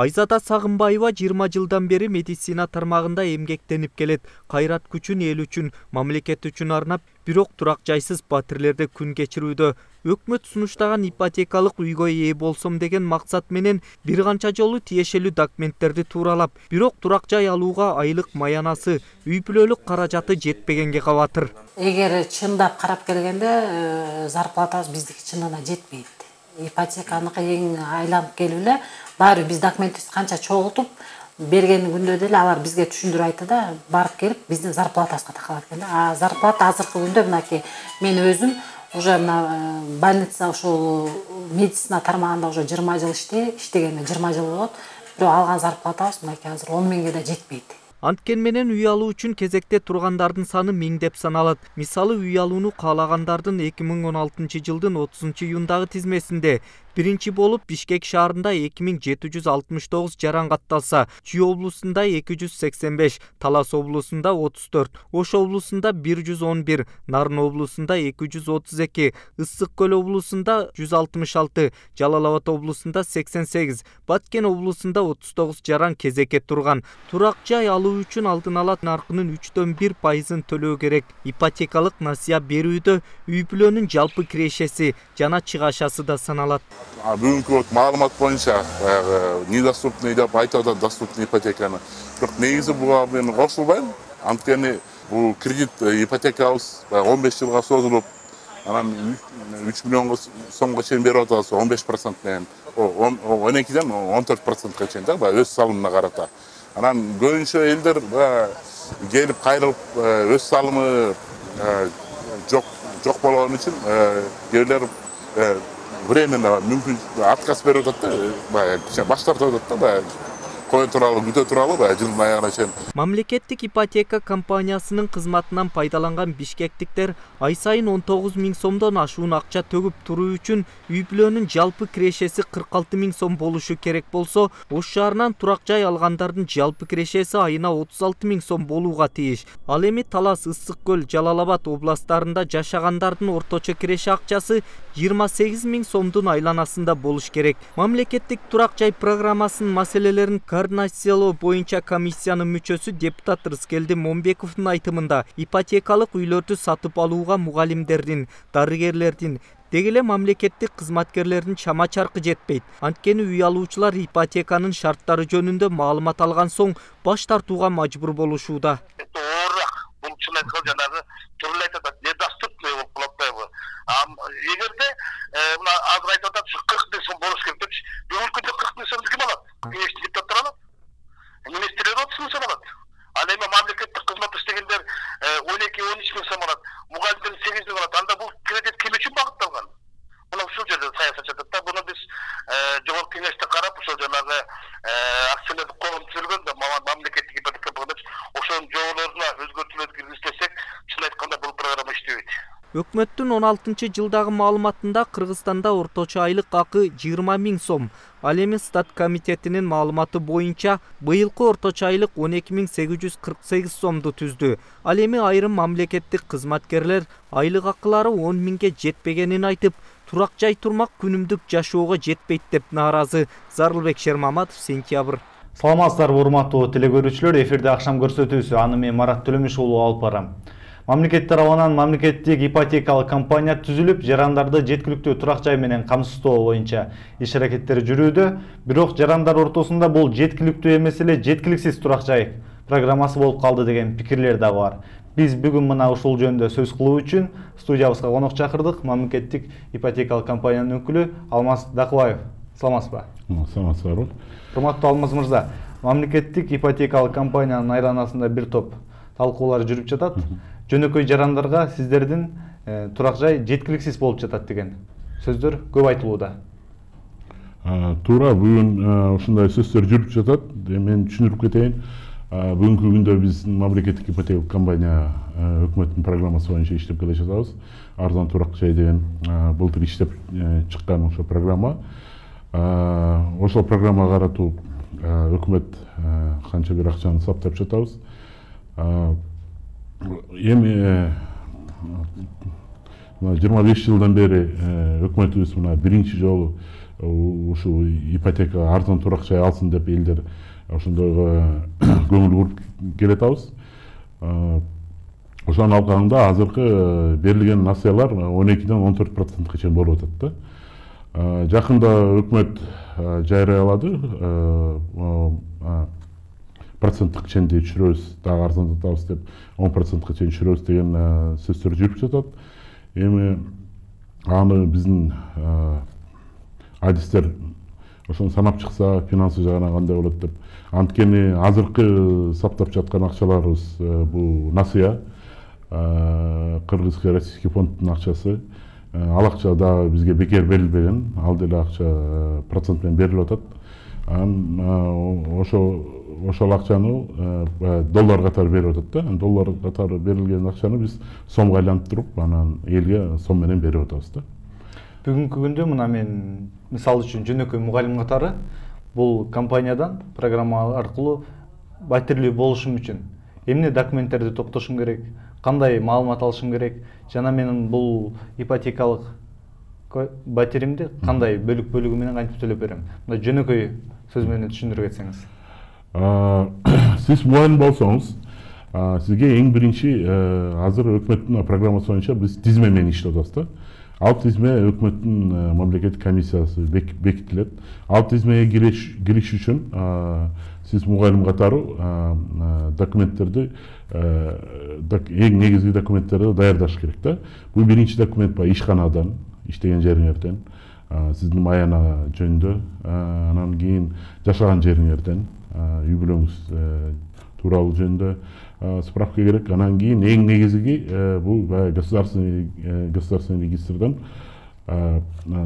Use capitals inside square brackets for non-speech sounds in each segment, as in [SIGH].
айзада сагынбаева жыйырма жылдан бери медицина тармагында эмгектенип келет кайрат күчүн эл үчүн мамлекет үчүн арнап бирок турак жайсыз батирлерде күн кечирүүдө өкмөт сунуштаган ипотекалык үйгө ээ болсом деген максат менен бир канча жолу тиешелүү документтерди тууралап бирок турак жай алууга айлык маянасы үй каражаты жетпегенге кабатыр эгер чындап карап келгенде э, зарплатабыз биздики чынына жетпейт ипотеканыкы эң айланып келип эле баары биз документибизди канча чогултуп берген күндө деле алар бизге түшүндүрүп айтты да барып келип биздин зарплатабызга такалат экен да. А зарплата азыркы күндө мынакей мен өзүм уже мына э, больница ушул медицина тармагында уже жыйырма жыл иштегениме жыйырма жыл болот. Бирок алган зарплатабыз мынакей азыр он миңге да жетпейт. Анткени менен үй алуу үчүн кезекте тургандардын саны миңдеп саналат мисалы үй алууну каалагандардын эки миң он алтынчы жылдын отузунчу июндагы тизмесинде биринчи болуп бишкек шаарында эки миң жети жүз алтымыш тогуз жаран катталса чүй облусунда эки жүз сексен беш талас облусунда отуз төрт ош облусунда бир жүз он бир нарын облусунда эки жүз отуз эки ысык көл облусунда жүз алтымыш алты жалал абад облусунда сексен сегиз баткен облусунда отуз тогуз жаран кезекке турган турак жай алуу үчүн алдын ала наркынын үчтөн бир пайызын төлөө керек. Ипотекалык насыя берүүдө үй бүлөнүн жалпы кирешеси жана чыгашасы да саналат бүгүнкү вот маалымат боюнча баягы недоступный деп айтып атат доступный ипотеканы бирок негизи буга мен кошулбайм анткени бул кредит ипотекабыз он беш жылга созулуп анан үч миллионго сомго чейин берип атабыз он беш процент менен он экиден он төрт процентке чейин да баягы өз салымына карата анан көбүнчө элдер баягы келип кайрылып өз салымы жок жок болгон үчүн кээ бирлер временно мүмкін отказ беріп жатады да баягы баш тартып жатады да. баягы кое тууралуу күтө тууралуу баягы жылдын аягына чейин мамлекеттик ипотека компаниясынын кызматынан пайдаланган бишкектиктер ай сайын он тогуз миң сомдон ашуун акча төгүп туруу үчүн үй бүлөнүн жалпы кирешеси кырк алты миң сом болушу керек болсо ош шаарынан турак жай алгандардын жалпы кирешеси айына отуз алты миң сом болууга тийиш ал эми талас ысык көл жалал абад областтарында жашагандардын орточо киреше акчасы жыйырма сегиз миң сомдун айланасында болуш керек. Мамлекеттик турак жай программасынын маселелерин координациялоо боюнча комиссиянын мүчөсү депутат рыскелди момбековдун айтымында ипотекалык үйлөрдү сатып алууга мугалимдердин дарыгерлердин деги эле мамлекеттик кызматкерлердин чама чаркы жетпейт анткени үй алуучулар ипотеканын шарттары жөнүндө маалымат алган соң баш тартууга мажбур болушууда оорураак бул чын айтканда жанагы айтып атат эгерде мына азыр айтып ушу кырк миң сом болуш керек депчи бүгүнкү күндө кырк миң сомду ким алат кеңештин депутаттары алат министрлер отуз миң сом алат ал эми мамлекеттик кызматта иштегендер он эки он үч миң сом алат мугалимдер сегиз миң алат анда бул кредит ким үчүн багытталган мына ушул жерде саясат жатат да. Буну биз жогорку кеңеште карап ошол жанагы акционердик коом түзүлгөн мамлекеттик ипотека ошонун жоболоруна өзгөртүүлөрдү киргизсек чын айтканда бул программа иштебейт өкмөттүн он алтынчы жылдагы маалыматында кыргызстанда орточо айлык акы жыйырма миң сом. Ал эми стат комитетинин маалыматы боюнча быйылкы орточо айлык он эки миң сегиз жүз кырк сегиз сомду түздү. Ал эми айрым мамлекеттик кызматкерлер айлык акылары он миңге жетпегенин айтып турак жай турмак күнүмдүк жашоого жетпейт деп нааразы. Зарылбек шермаматов сентябрь. Саламатсыздарбы урматтуу теле көрүүчүлөр эфирде акшам көрсөтүүсү аны мен марат төлөмиш уулу алып барам. Мамлекет тарабынан мамлекеттик ипотекалык компания түзүлүп жарандарды жеткиликтүү турак жай менен камсыздоо боюнча иш аракеттер жүрүүдө бирок жарандар ортосунда бул жеткиликтүү эмес эле жеткиликсиз турак жай программасы болуп калды деген пикирлер дагы бар. Биз бүгүн мына ушул жөнүндө сөз кылуу үчүн студиябызга конок чакырдык. Мамлекеттик ипотекалык компаниянын өкүлү алмаз дакыбаев. Саламатсызбы саламатсыздарбы урматтуу алмаз мырза мамлекеттик ипотекалык компаниянын айланасында бир топ талкуулар жүрүп жатат жөнөкөй жарандарга сиздердин турак жай жеткиликсиз болуп жатат деген сөздөр көп айтылууда туура бүгүн ушундай сөздөр жүрүп жатат мен түшүндүрүп кетейин бүгүнкү күндө биздин мамлекеттик ипотекалык компания өкмөттүн программасы боюнча иштеп келе жатабыз арзан турак жай деген былтыр иштеп чыккан ошо программа. Ошол программага каратуу өкмөт канча бир акчаны саптап жатабыз эми мына жыйырма беш жылдан бери өкмөтүбүз мына биринчи жолу ушул ипотека арзан турак жай алсын деп элдер ошондойго көңүл буруп келатабыз ошонун алкагында азыркы берилген насыялар он экиден он төрт процентке чейин болуп атат да жакында өкмөт жарыялады проценттик ченди түшүрөбүз дагы арзандатабыз деп он процентке чейин түшүрөбүз деген сөздөр жүрүп жатат эми аны биздин адистер ошону санап чыкса финансы жагынан кандай болот деп. Анткени азыркы саптап жаткан акчаларыбыз бул насыя кыргызский российский фонддун акчасы ал акча дагы бизге бекер берилбеген ал деле акча процент менен берилип атат. Анан ошо ошол акчаны доллар катары берип атат да. Доллар катары берилген акчаны биз сомго айлантырып анан элге сом менен берип атабыз да. Бүгүнкү күндө мына мен мисалы үчүн жөнөкөй мугалим катары бул компаниядан программа аркылуу батирлүү болушум үчүн эмне документтерди топтошум керек кандай маалымат алышым керек жана менин бул ипотекалык батиримди кандай бөлүк бөлүгү менен кантип төлөп берем мындай жөнөкөй сөз менен түшүндүрүп кетсеңиз [COUGHS] сиз мугалим болсоңуз сизге эң биринчи азыр өкмөттүн программасы боюнча биз тизме менен иштеп атабыз да ал тизме өкмөттүн мамлекеттик комиссиясы бекитилет ал тизмеге кириш үчүн сиз мугалим катары документтерди эң негизги документтерди даярдаш керек да бул биринчи документ баягы ишканадан иштеген жериңерден сиздин маяна жөнүндө анан кийин жашаган жериңерден үй бүлөңүз тууралуу жөнүндө справка керек анан кийин эң негизги бул баягы государственный государственный регистрден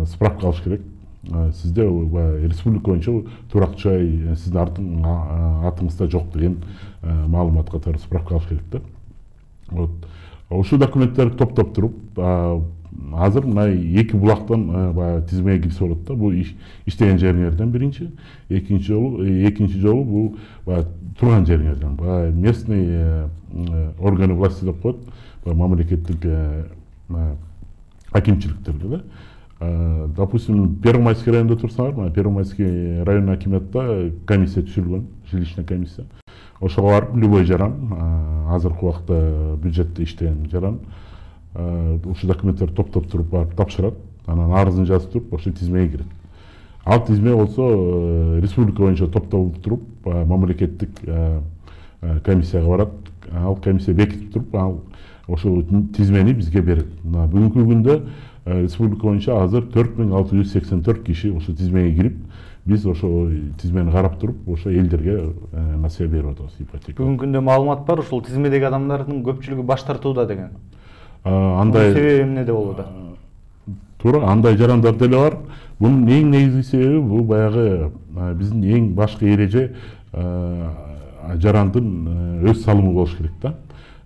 справка алыш керек сизде баягы республика боюнча турак жай сиздин атыңызда жок деген маалымат катары справка алыш керек да вот ушул документтерди топтоп туруп азыр мына эки булактан баягы тизмеге кирсе болот да бул иштеген жериңерден биринчи экинчи жолу экинчи жолу бул баягы турган жериңерден баягы местный органы власти деп коет баягы мамлекеттик акимчиликтерде да допустим первомайский районунда турсаңар мына первомайский район акимиятта комиссия түзүлгөн жилищный комиссия. Ошого барып любой жаран азыркы убакта бюджетте иштеген жаран. Ушул документтерди топтоп туруп барып тапшырат. Анан арызын жазып туруп ошол тизмеге кирет. Ал тизме болсо республика боюнча топтолуп туруп мамлекеттик комиссияга барат. Ал комиссия бекитип туруп ал ошол тизмени бизге берет. Мына бүгүнкү күндө республика боюнча азыр төрт миң алты жүз сексен төрт киши ошол тизмеге кирип биз ошол тизмени карап туруп ошо элдерге насыя берип атабыз ипотека. Бүгүнкү күндө маалымат бар ушул тизмедеги адамдардын көпчүлүгү баш тартууда деген. Андай себеби эмнеде болуп атат туура андай жарандар деле бар бунун эң негизги себеби бул баягы биздин эң башкы эреже жарандын өз салымы болуш керек да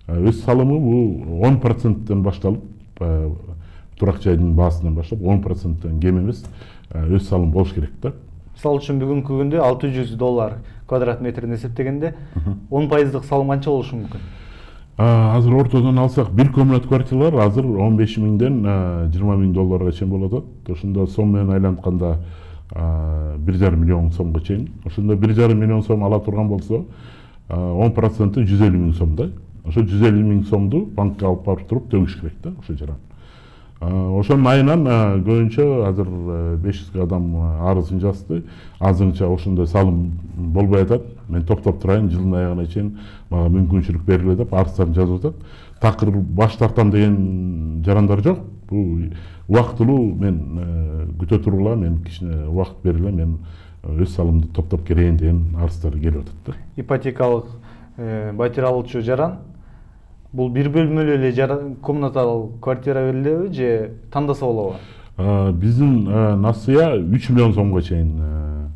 өз салымы бул он проценттен башталып турак жайдын баасынан баштап он проценттен кем эмес өз салым болуш керек да мисалы үчүн бүгүнкү күндө алты жүз доллар квадрат метрин эсептегенде он пайыздык салым канча болушу мүмкүн азыр ортодон алсак бир комнат квартиралар азыр он беш миңден жыйырма миң долларга чейин болуп атат ошондо сом менен айлантканда бир жарым миллион сомго чейин. Ошондо бир жарым миллион сом ала турган болсо он проценти жүз элүү миң сом да ошо жүз элүү миң сомду банкка алып барып туруп төгүш керек да ошо жаран. Ошонун айынан көбүнчө азыр беш жүзгө адам арызын жазды. Азырынча ошондой салым болбой атат. Мен топтоп турайын жылдын аягына чейин мага мүмкүнчүлүк бергиле деп арыздарын жазып атат. Такыр баш тартам деген жарандар жок. Бул убактылуу мен күтө тургула мен кичине убакыт бергиле мен өз салымымды топтоп келейин деген арыздар келип атат да. Ипотекалык батир алуучу жаран бул бир бөлмөлүү эле комнаталуу квартира берилеби же тандаса болобу биздин насыя үч миллион сомго чейин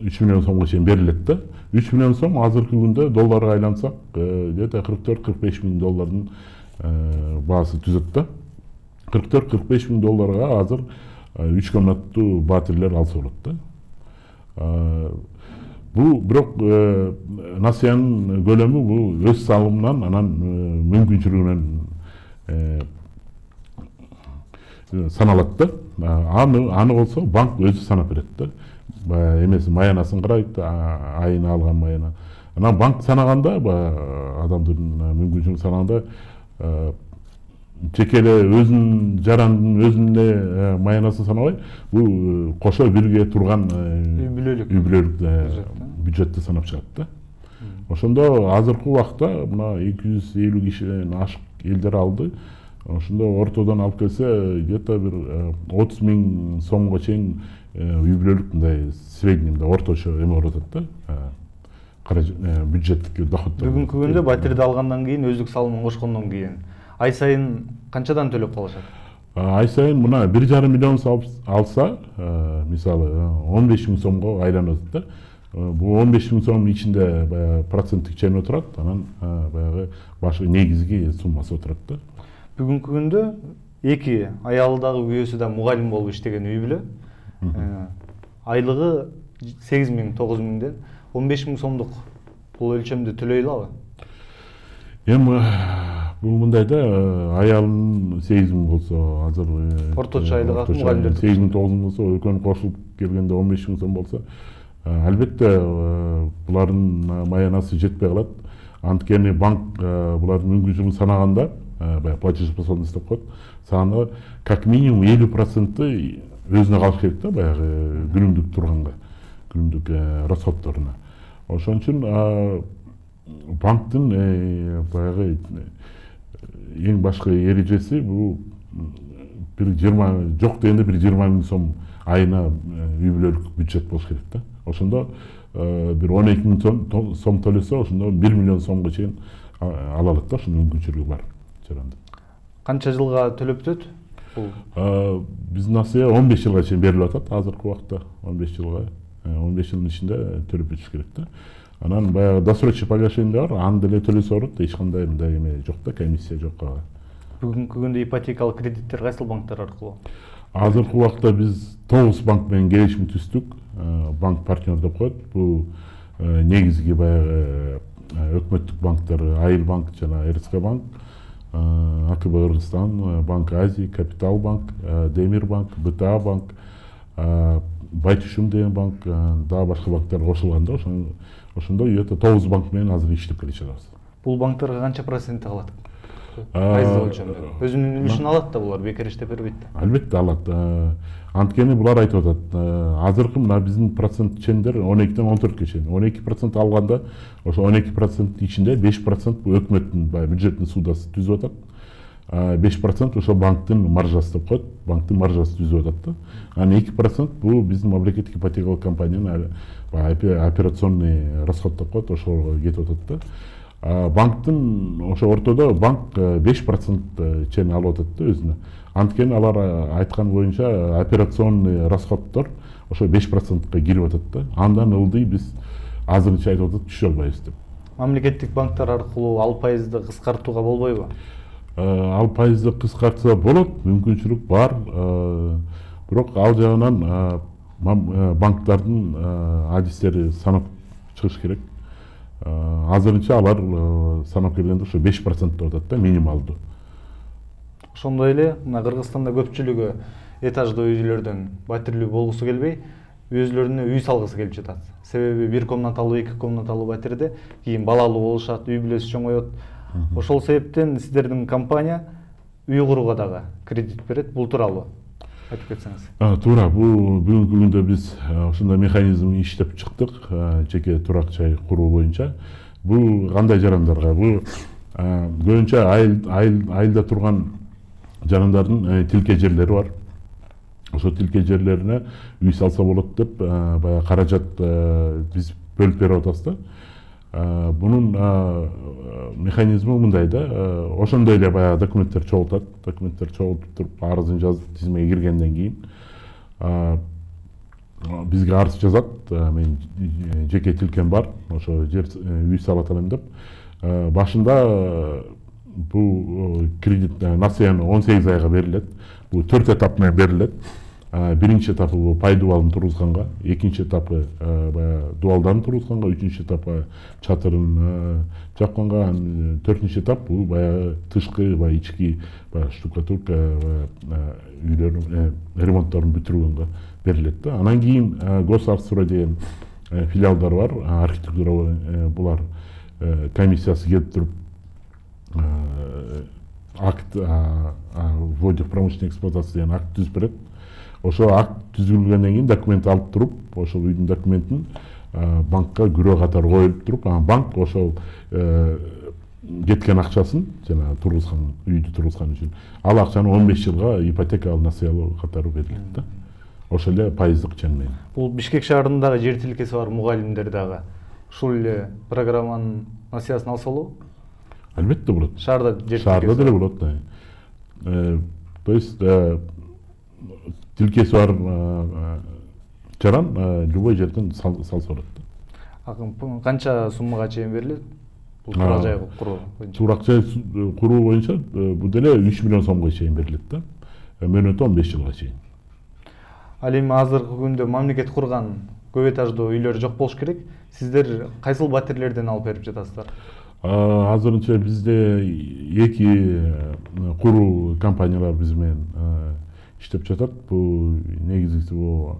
үч миллион сомго чейин берилет да. Үч миллион сом азыркы күндө долларга айлансак где то кырк төрт кырк беш миң доллардын баасы түзөт да. кырк төрт кырк беш миң долларга азыр үч комнаттуу батирлер алса болот да. Бул бирок насыянын көлөмү бул өз салымынан анан э, саналат да А, аны аны болсо банк өзү санап берет да баягы эмеси маянасын карайт айына алган маяна анан банк санаганда баягы адамдын мүмкүнчүлүгүн санаганда жеке эле өзүнүн жарандын өзүнүн эле э, маянасын санабай бул кошо бирге турган үй бүлөлүк үй бүлөлүк бюджетти санап чыгат да. Ошондо азыркы убакта мына эки жүз элүү кишиден ашык элдер алды. Ошондо ортодон алып келсе где то бир отуз миң сомго чейин үй бүлөлүк мындай средний мындай орточо эме болуп атат да. Бюджеттик доходдор бүгүнкү күндө батирди алгандан кийин өздүк салымын кошкондон кийин. Ай сайын канчадан төлөп калышат ай сайын мына бир жарым миллион алса мисалы он беш миң сомго айланып атат да бул он беш миң сомдун ичинде баягы проценттик чейин отурат анан баягы башкы негизги суммасы отурат да бүгүнкү күндө эки аялы дагы күйөөсү да мугалим болуп иштеген үй бүлө айлыгы сегиз миң тогуз миңден он беш миң сомдук бул өлчөмдү төлөй алабы эми бул мындай да э, аялым сегиз миң болсо азыр э, Орточо айлык акы сегиз миң тогуз миң болсо экөөнү кошулуп келгенде он беш миң сом болсо албетте э, булардын маянасы жетпей калат анткени банк булардын мүмкүнчүлүгүн санаганда баягы платежеспособность деп коет саны как минимум элүү проценти өзүнө калыш керек да баягы күнүмдүк турганга күнүмдүк расходторуна ошон үчүн банктын э, баягы эң башкы эрежеси бул бир жыйырма жок дегенде бир жыйырма миң сом айына э, үй бүлөлүк бюджет болуш керек да. Ошондо э, бир он эки миң сом төлөсө ошондо бир миллион сомго чейин ала алат да ошондо мүмкүнчүлүгү бар жаранды канча жылга төлөп өтөт бул биздин насыя он беш жылга чейин берилип атат азыркы убакта. Он беш жылга он беш жылдын ичинде төлөп бүтүш керек да. Анан баягы досрочный погашение бар аны деле төлөсө болот эч кандай мындай эме жок да комиссия жок ага бүгүнкү күндө ипотекалык кредиттер кайсыл банктар аркылуу? Азыркы убакта биз тогуз банк менен келишим түздүк Э, банк партнер деп коет. Бул э, негизги баягы э, өкмөттүк банктар айыл банк жана рск банк акб кыргызстан банк азии капитал банк демир банк бта банк байтүшүм деген банк дагы башка банктар кошулган да ошон ошондо где то тогуз банк менен азыр иштеп келе жатабыз бул банктарга канча процентти калат? Пайыздык өлчөмдө өзүнүн үлүшүн алат да булар бекер иштеп бербейт да. Албетте алат. Анткени булар айтып атат азыркы мына биздин процент чендер он экиден он төрткө чейин. Он эки процент алганда ошо он эки проценттин ичинде беш процент бул өкмөттүн баягы бюджетный ссудасы түзүп атат. Беш процент ошо банктын маржасы деп коет. Банктын маржасы түзүп атат да. Анан эки процент бул биздин мамлекеттик ипотекалык компаниянын баягы опе- операционный расход деп коет ошого кетип атат да. Банктын ошо ортодо банк беш процент чейин алып атат да өзүнө. Анткени алар э, айткан боюнча операционный расходдор ошо беш процентке кирип атат да. Андан ылдый биз азырынча айтып атат түшө албайбыз деп. Мамлекеттик банктар аркылуу ал пайызды кыскартууга болбойбу? Э, ал пайызды кыскартса болот мүмкүнчүлүк бар. Э, бирок ал жагынан э, э, э, адистери санап чыгыш керек. Э, азырынча алар э, санап келгенде ошо беш процент деп атат да минималдуу ошондой эле мына кыргызстанда көпчүлүгү этаждуу үйлөрдөн батирлүү болгусу келбей өзүлөрүнө үй салгысы келип жатат. Себеби бир комнаталуу эки комнаталуу батирде кийин балалуу болушат үй бүлөсү чоңоет. Ошол себептен сиздердин компания үй курууга дагы кредит берет. Бул тууралуу. Айтып кетсеңиз. Туура. Бул бүгүнкү күндө биз ошондой механизм иштеп чыктык. Жеке турак жай куруу боюнча. Бул кандай жарандарга бул көбүнчө айыл айыл айылда турган жарандардын э, тилке жерлери бар. Ошо тилке жерлерине үй салса болот деп баягы каражат э, биз бөлүп берип атабыз да. Э, бунун э, механизми мындай да. Э, ошондой эле баягы документтер чогултат. Документтер чогултуп туруп арызын жазып тизмеге киргенден кийин. Бизге арыз жазат. Мен жеке тилкем бар. Ошо жер үй сала атам деп. Башында бул кредит насыяны он сегиз айга берилет. Бул төрт этап менен берилет. Биринчи этапы бул пай дубалын тургузганга экинчи этапы баягы дубалдарын тургузганга үчүнчү этапы чатырын жапканга анан төртүнчү этап бул баягы тышкы баягы ички баягы штукатурка үйлөрдүн ремонтторун бүтүргөнгө берилет да. Анан кийин госархстрой деген филиалдар бар архитектура булар комиссиясы келип туруп акт вводе в промышленную эксплуатацию деген акт түзүп берет. Ошол акт түзүлгөндөн кийин документ алып туруп ошол үйдүн документин банкка күрөө катары коюлуп туруп анан банк ошол кеткен акчасын жанагы тургузган үйдү тургузган үчүн ал акчаны он беш жылга ипотекалык насыялоо катары берилет да ошол эле пайыздык чен менен бул бишкек шаарындагы жер тилкеси бар мугалимдер дагы ушул эле программанын насыясын алса болобу албетте болот шаарда жер шаарда деле болот то есть тилкеси бар жаран любой жерден салса болот да канча суммага чейин берилет бул турак жай куруу боюнча турак жай куруу боюнча бул деле үч миллион сомго чейин берилет да мөөнөтү он беш жылга чейин ал эми азыркы күндө мамлекет курган көп этаждуу үйлөр жок болуш керек сиздер кайсыл батирлерден алып берип жатасыздар азырынча бизде эки куруу компаниялар биз менен иштеп жатат бул негизгиси бул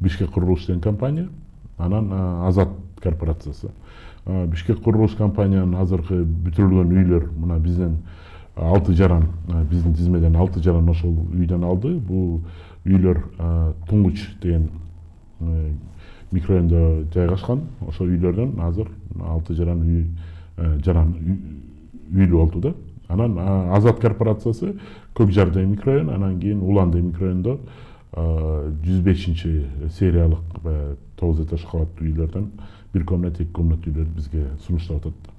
бишкек курулуш деген компания анан азат корпорациясы. Бишкек курулуш компаниянын азыркы бүтүрүлгөн үйлөр мына бизден алты жаран биздин тизмеден алты жаран ошол үйдөн алды. Бул үйлөр туңгуч деген микрорайондо жайгашкан ошол үйлөрдөн азыр алты жаран үй жаран үйлүү болду да. Анан азат корпорациясы көк жар деген микрорайон анан кийин улан деген микрорайондо жүз бешинчи сериялык баягы тогуз этаж кабаттуу үйлөрдөн бир комната эки комната үйлөр бизге сунуштап атат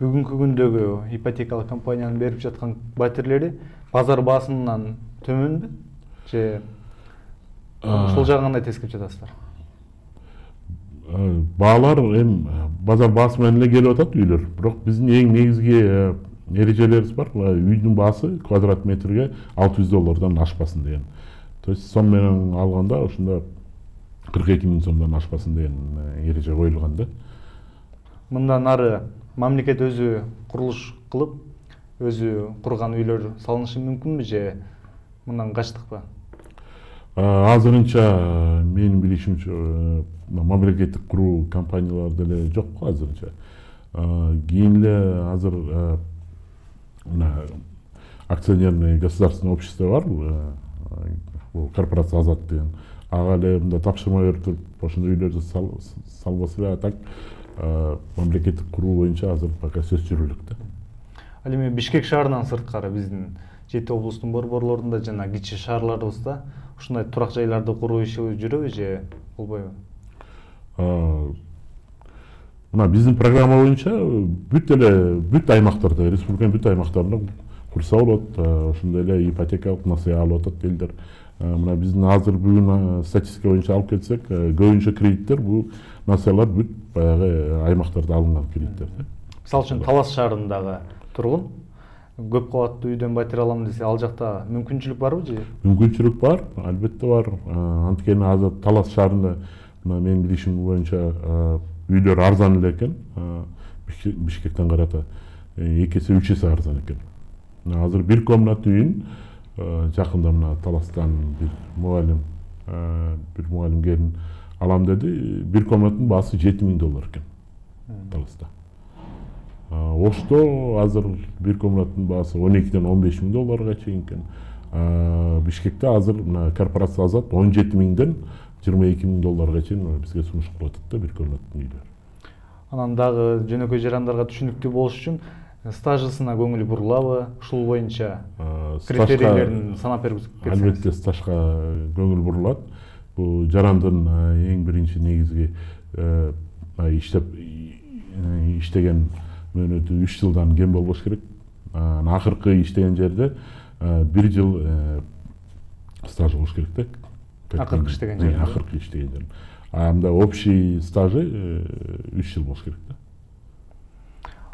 бүгүнкү күндөгү ипотекалык компаниянын берип жаткан батирлери базар баасынан төмөнбү же ушул жагын кандай тескирип жатасыздар баалар эми базар баасы менен эле келип атат үйлөр бирок биздин эң негизги эрежелерибиз бар? Үйдүн баасы квадрат метрге алты жүз доллардан ашпасын деген. То есть сом менен алганда ушунда кырк эки миң сомдон ашпасын деген эреже коюлган да. Мындан ары мамлекет өзү курулуш кылып өзү курган үйлөр салынышы мүмкүнбү же мындан качтыкпы азырынча менин билишимче мамлекеттик куруу компаниялар деле жок азырынча кийин эле азыр мына акционерный государственное общество бар бул корпорация азат деген ага эле мындай тапшырма берип туруп ошондой үйлөрдү салбаса эле а так мамлекеттик куруу боюнча азыр пока сөз жүрүп элек да. Ал эми бишкек шаарынан сырткары биздин. Жети облустун борборлорунда жана кичи шаарларыбызда ушундай турак жайларды куруу иши жүрөбү же болбойбу? Мына биздин программа боюнча бүт эле бүт аймактарда республиканын бүт аймактарында курса болот ошондой эле ипотекалык насыя алып атат элдер мына биздин азыр бүгүн статистика боюнча алып келсек көбүнчө кредиттер бул насыялар бүт баягы аймактарда алынган кредиттер да мисалы үчүн талас шаарындагы тургун көп кабаттуу үйдөн батир алам десе ал жакта мүмкүнчүлүк барбы же мүмкүнчүлүк бар албетте бар. Анткени азыр талас шаарында мына менин билишим боюнча үйлөр арзан эле экен бишкектен карата эки эсе үч эсе арзан экен азыр бир комнатный үйүн жакында мына таластан бир мугалим бир мугалим келин алам деди бир комнатанын баасы жети миң доллар экен таласта ошто азыр бир комнатанын баасы он экиден он беш миң долларга чейин экен бишкекте азыр мына корпорация азат он жети миңден жыйырма эки миң долларга чейин бизге сунуш кылып атат да бир комнатный үйлөр. Анан дагы жөнөкөй жарандарга түшүнүктүү болуш үчүн стажысына көңүл бурулабы ушул боюнча критерийлерин санап берип албетте стажга көңүл бурулат бул жарандын эң биринчи негизги иштеп иштеген мөөнөтү үч жылдан кем болбош керек? Анан акыркы иштеген жерде бир жыл стаж болуш керек да. Акыркы иштеген жер акыркы иштеген жер а мындай общий стажы үч жыл болуш керек да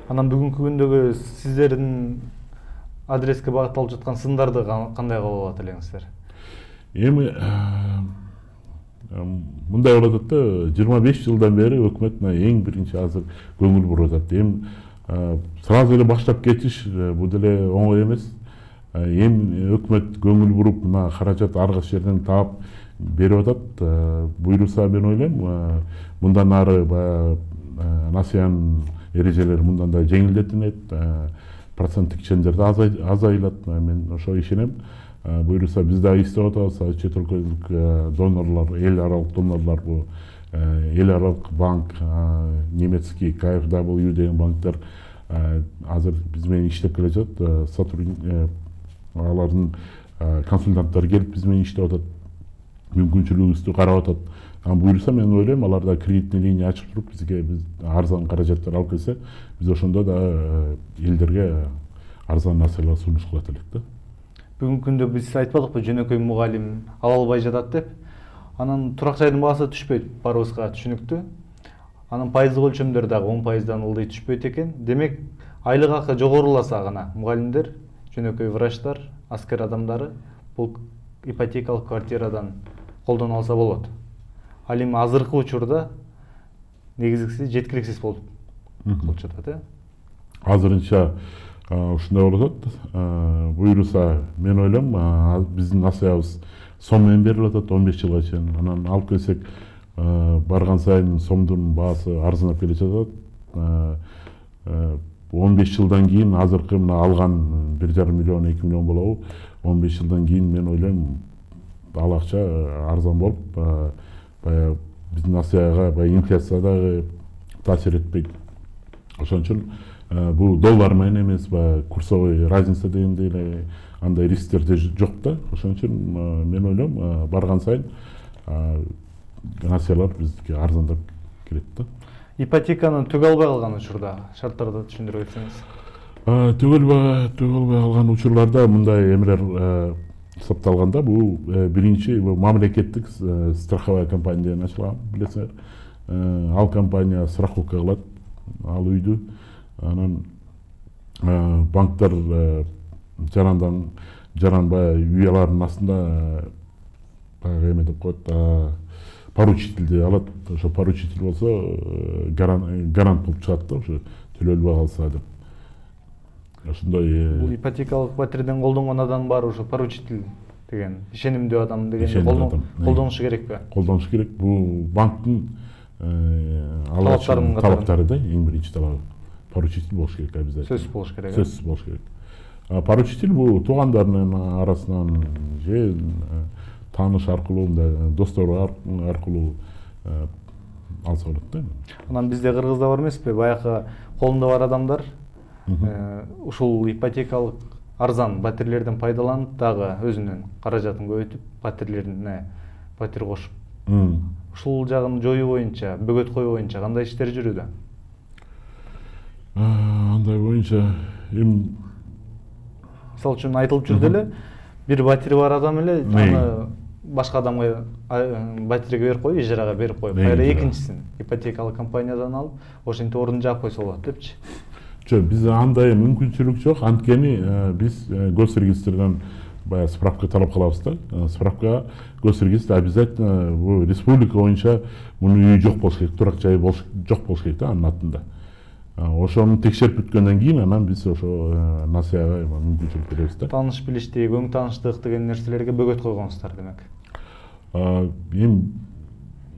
анан бүгүнкү күндөгү сиздердин адреске багытталып жаткан сындарды кандай кабыл алат элеңиздер эми мындай болуп атат да жыйырма беш жылдан бери өкмөт мына эң биринчи азыр көңүл буруп атат эми сразу эле баштап кетиш бул деле оңой эмес эми өкмөт көңүл буруп мына каражат ар кайсы жерден таап берип атат буюрса мен ойлойм мындан ары баягы насыянын эрежелери мындан да жеңилдетилет проценттик чендер да азайылат мен ошого ишенем буюрса биз дагы иштеп атабыз чет өлкөлүк донорлор эл аралык донорлор бул эл аралык банк немецкий kfw деген банктар азыр биз менен иштеп келе жатат сотрудник алардын консультанттары келип биз менен иштеп атат мүмкүнчүлүгүбүздү карап атат буюрса мен ойлойм алар да кредитный линия ачып туруп бизге биз арзан каражаттар алып келсе биз ошондо да элдерге арзан нерселер сунуш кылат элек да бүгүнкү күндө биз айтпадыкпы жөнөкөй мугалим ала албай жатат деп анан турак жайдын баасы түшпөйт баарыбызга түшүнүктүү анан пайыздык өлчөмдөр дагы он пайыздан ылдый түшпөйт экен демек айлык акы жогоруласа гана мугалимдер жөнөкөй врачтар аскер адамдары бул ипотекалык квартирадан колдоно алса болот ал эми азыркы учурда негизгиси жеткиликсиз болуп калып жатат э азырынча ушундай болуп атат. Буюрса мен ойлойм биздин насыябыз сом менен берилип атат он беш жылга чейин анан алып келсек барган сайын сомдун баасы арзандап келе жатат он беш жылдан кийин азыркы мына алган бир жарым миллион эки миллион болобу он беш жылдан кийин мен ойлойм ал акча арзан болуп баягы биздин насыяга баягы инфляция дагы таасир этпейт ошон үчүн бул доллар менен эмес баягы курсовой разница дегендей эле андай рисктер жок да ошон үчүн мен ойлойм барган сайын насыялар бизге арзандап келет да ипотеканы түгө албай калган учурда шарттарды түшүндүрө кетсеңиз албай түгө албай калган учурларда мындай эмелер сапталганда бул биринчи мамлекеттик страховая компания деген ачылган билесиңер ал компания страховка кылат ал үйдү анан банктар жарандан жаранбай үй алардын астында баягы эме деп коет поручительди алат. Ошо поручитель болсо гарант болуп чыгат да ошо төлөбөй калса деп. Ошондой бул ипотекалык патерден колдонгон адамдын баары ошо поручитель деген ишенимдүү адам деген колдонушу керекпи колдонуш керек бул банктын талаптарынын талаптары да эң биринчи талабы поручитель болуш керек обязательно. Сөзсүз болуш керек сөзсүз болуш керек. Поручитель бул туугандарынын арасынан же тааныш аркылуу мындай достор аркылуу алса болот да. Анан бизде кыргызда бар эмеспи баягы колунда бар адамдар ушул ипотекалык арзан батирлерден пайдаланып дагы өзүнүн каражатын көбөйтүп батирлерине батир кошуп. Ушул жагын жоюу боюнча бөгөт коюу боюнча кандай иштер жүрүүдө? Андай боюнча эми мисалы үчүн айтылып жүрдү эле бир батири бар адам эле аны башка адамга батирге берип коюп ижарага берип коюп. Кайра экинчисин ипотекалык компаниядан алып ошентип ордун жаап койсо болот депчи жок бизде андай мүмкүнчүлүк жок. Анткени биз госрегистрден баягы справка талап кылабыз да. Справкага госрегистр обязательно бул республика боюнча мунун үйү жок болуш керек турак жайы жок болуш керек да анын атында. Ошону текшерип бүткөндөн кийин анан биз ошо насыяга мүмкүнчүлүк беребиз да. Тааныш билиштик өң тааныштык деген нерселерге бөгөт койгонсуздар демек. Эми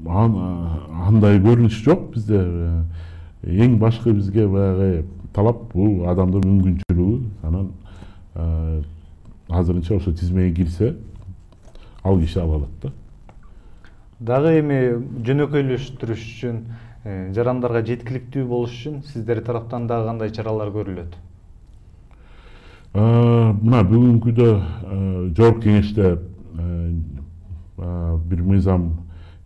андай көрүнүш жок. Бизде эң башкы бизге баягы талап бул адамдын мүмкүнчүлүгү анан азырынча ошо тизмеге кирсе ал киши ала алат да дагы эми жөнөкөйлөштүрүш үчүн жарандарга жеткиликтүү болуш үчүн сиздер тараптан дагы кандай чаралар көрүлөт мына бүгүнкүдө жогорку кеңеште бир мыйзам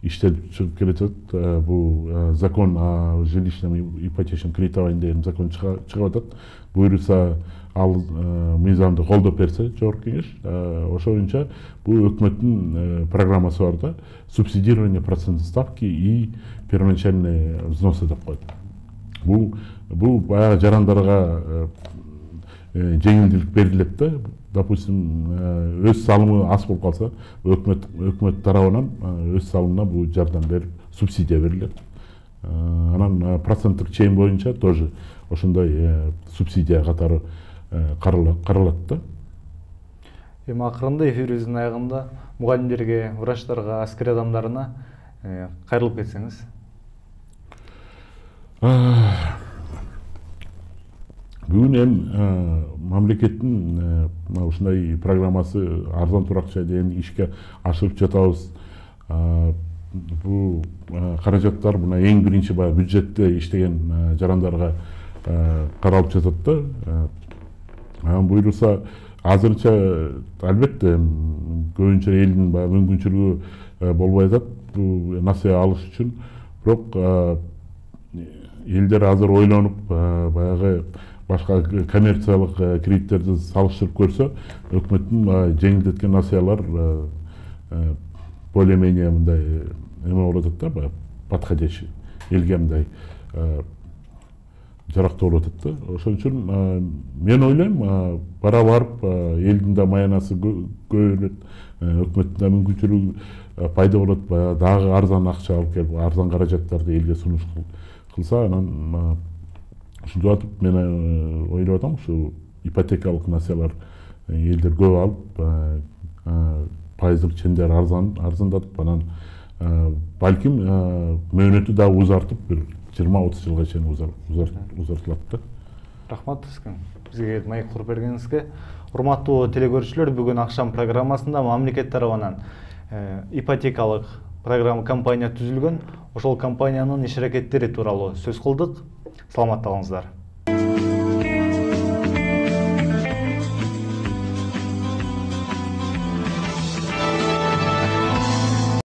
келе жатат бул закон о жилищном ипотечном кредитовании деген закон чыгып атат буюрса ал мыйзамды колдоп берсе жогорку кеңеш ошо боюнча бул өкмөттүн программасы бар да субсидирование процентной ставки и первоначальные взносы деп коет бул бул баягы жарандарга жеңилдик берилет да допустим өз салымы аз болуп калса өкмөт өкмөт тарабынан өз салымына бул жардам берип субсидия берилет анан проценттик чейин боюнча тоже ошондой субсидия катары каралат да. Эми акырында эфирибиздин аягында мугалимдерге врачтарга аскер адамдарына кайрылып кетсеңиз бүгүн эми мамлекеттин мына ушундай программасы арзан турак жай деген ишке ашырып жатабыз. Бул каражаттар мына эң биринчи баягы бюджетте иштеген жарандарга каралып жатат да. Анан буюрса азырынча албетте көбүнчө элдин баягы мүмкүнчүлүгү болбой атат бул насыя алыш үчүн. Бирок элдер азыр ойлонуп баягы башка коммерциялык кредиттерди салыштырып көрсө өкмөттүн жеңилдеткен насыялар более менее мындай эме болуп атат да баягы подходящий элге мындай жарактуу болуп атат да ошон үчүн мен ойлойм бара барып элдин да маянасы көбөйөт өкмөттүн да мүмкүнчүлүгү пайда болот баягы дагы арзан акча алып келип арзан каражаттарды элге сунуш кылса анан ушинтип атып мен ойлоп атам ушу ипотекалык насыялар элдер көп алып пайыздык чендери арзан арзандатып анан балким мөөнөтү дагы узартып бир жыйырма отуз жылга чейин узартылат да рахмат бизге маек куруп бергениңизге урматтуу телекөрүүчүлөр бүгүн акшам программасында мамлекет тарабынан ипотекалык программа компания түзүлгөн ошол компаниянын иш аракеттери тууралуу сөз кылдык саламатта калыңыздар